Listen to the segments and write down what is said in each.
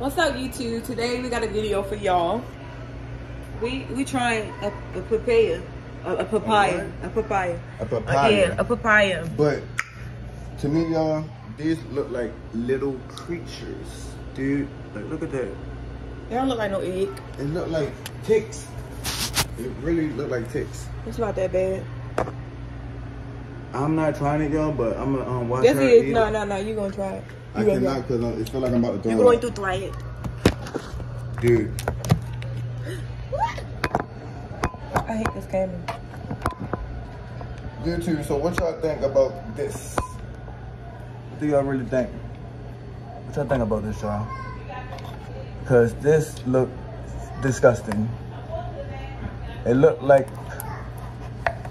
What's up, YouTube? Today we got a video for y'all. We we trying a, a papaya, a, a papaya, a papaya, A papaya. yeah, a papaya. But to me, y'all, these look like little creatures, dude. Like, look at that. They don't look like no egg. It look like ticks. It really look like ticks. It's not that bad. I'm not trying it, y'all, but I'm gonna um, watch Yes, her it is. eat No, it. no, no. You gonna try it? I You gonna cannot because it feel like I'm about to throw You it going up. to try it? Dude, What? I hate this camera. YouTube. So what y'all think about this? What do y'all really think? What y'all think about this, y'all? Cause this look disgusting. It looked like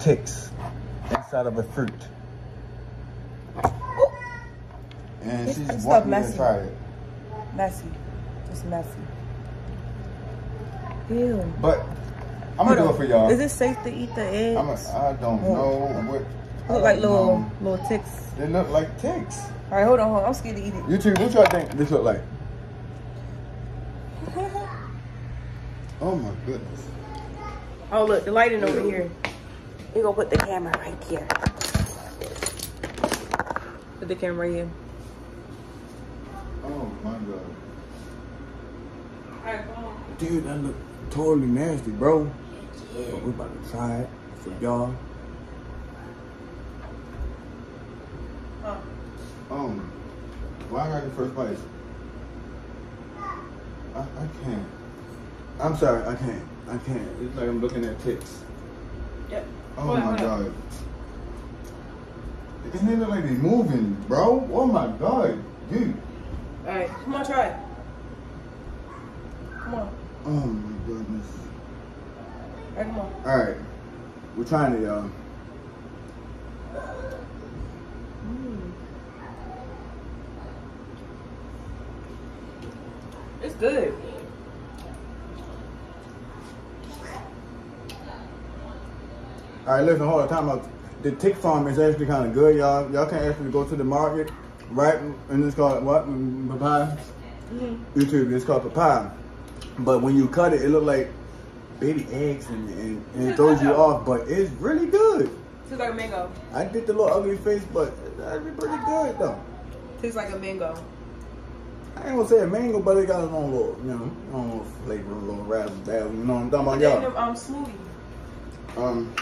ticks inside of a fruit. Oh. And This- she's this wanting me to messy. try it. Messy, just messy. Ew. But I'm Hold gonna do it for y'all. Is it safe to eat the eggs? I'm a, I don't Oh. know what. Look like little know. little ticks. They look like ticks. All right, hold on, hold on. I'm scared to eat it. YouTube, what y'all think this look like? Oh my goodness. Oh look, the lighting over here. We gonna put the camera right here. Put the camera right here. Oh my god. Alright. Dude, that look totally nasty, bro. But we about to try it for y'all. Huh. Um, why I got the first place? I, I can't. I'm sorry, I can't. I can't. It's like I'm looking at ticks. Yep. Oh my god. They look like they moving, bro. Oh my god, dude. Alright, come on, try it. Come on. Oh my goodness. Alright, come on. All right, we're trying it, y'all. Mm. It's good. All right, listen, hold on, time out. The tick farm is actually kind of good, y'all. Y'all can actually go to the market, right? And it's called what? Mm, Papaya. Mm-hmm. YouTube, it's called papaya. But when you cut it, it look like baby eggs and, and, and it throws you off. But it's really good. Tastes like a mango. I did the little ugly face, but it's actually pretty good though. Tastes like a mango. I ain't gonna say a mango, but it got its own little, you know, own little flavor, a little raspberry, you know what I'm talking about, y'all. um, smoothie. Um,